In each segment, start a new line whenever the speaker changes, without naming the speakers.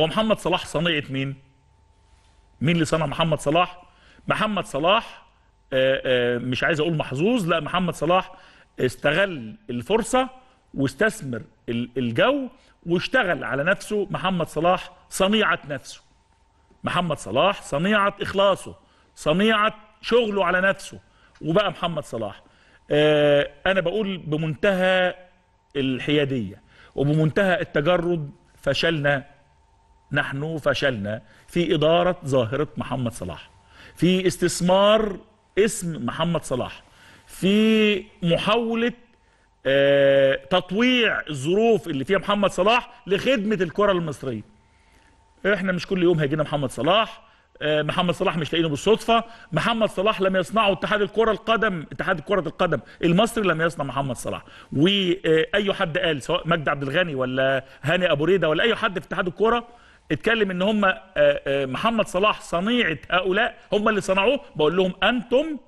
هو محمد صلاح صنيعه مين؟ مين اللي صنع محمد صلاح؟ محمد صلاح آه، آه، مش عايز أقول محظوظ لا محمد صلاح استغل الفرصة واستثمر ال- الجو واشتغل على نفسه. محمد صلاح صنيعة نفسه. محمد صلاح صنيعة إخلاصه صنيعة شغله على نفسه. وبقى محمد صلاح. آه، أنا بقول بمنتهى الحيادية وبمنتهى التجرد فشلنا نحن فشلنا في إدارة ظاهرة محمد صلاح في استثمار اسم محمد صلاح في محاولة آه، تطويع الظروف اللي فيها محمد صلاح لخدمة الكرة المصرية. إحنا مش كل يوم هيجينا محمد صلاح آه، محمد صلاح مش لاقينه بالصدفة محمد صلاح لم يصنعه اتحاد الكرة القدم اتحاد كرة القدم المصري لم يصنع محمد صلاح. وأي حد قال سواء مجدي عبد الغني ولا هاني أبو ريدة ولا أي حد في اتحاد الكرة اتكلم ان هم آه، آه، محمد صلاح صنيعة هؤلاء هم اللي صنعوه بقول لهم أنتم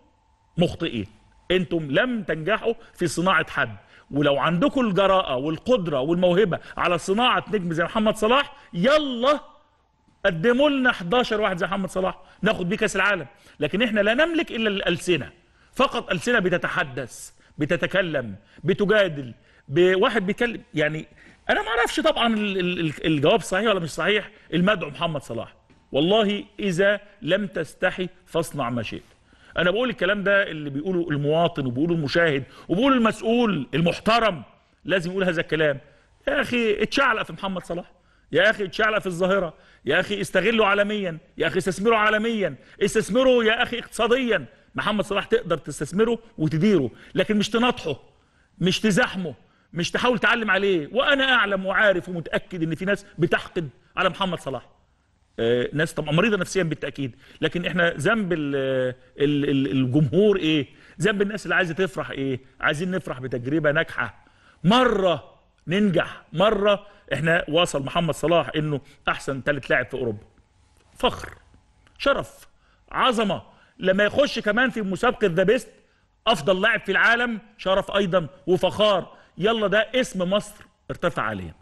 مخطئين. أنتم لم تنجحوا في صناعة حد. ولو عندكم الجراءة والقدرة والموهبة على صناعة نجم زي محمد صلاح يلا قدموا لنا 11 واحد زي محمد صلاح ناخد بيه كأس العالم. لكن إحنا لا نملك إلا الألسنة. فقط ألسنة بتتحدث بتتكلم بتجادل بواحد بيتكلم. يعني أنا ما أعرفش طبعا ال- ال- ال- الجواب صحيح ولا مش صحيح. المدعو محمد صلاح. والله إذا لم تستحي فاصنع ما شئت. أنا بقول الكلام ده اللي بيقوله المواطن وبيقوله المشاهد وبيقول المسؤول المحترم. لازم يقول هذا الكلام. يا أخي اتشعلق في محمد صلاح. يا أخي اتشعلق في الظاهرة. يا أخي استغله عالميا. يا أخي استثمره عالميا. استثمره يا أخي اقتصاديا. محمد صلاح تقدر تستثمره وتديره لكن مش تناطحه مش تزاحمه مش تحاول تعلم عليه. وأنا أعلم وعارف ومتأكد إن في ناس بتحقد على محمد صلاح. آه، ناس طبعا مريضة نفسيا بالتأكيد. لكن إحنا ذنب ال- ال- ال- الجمهور إيه؟ ذنب الناس اللي عايزة تفرح إيه؟ عايزين نفرح بتجربة ناجحة. مرة ننجح. مرة إحنا وصل محمد صلاح إنه أحسن ثالث لاعب في أوروبا. فخر. شرف. عظمة. لما يخش كمان في مسابقة ذا بيست أفضل لاعب في العالم شرف أيضا وفخار. يلا ده اسم مصر ارتفع علينا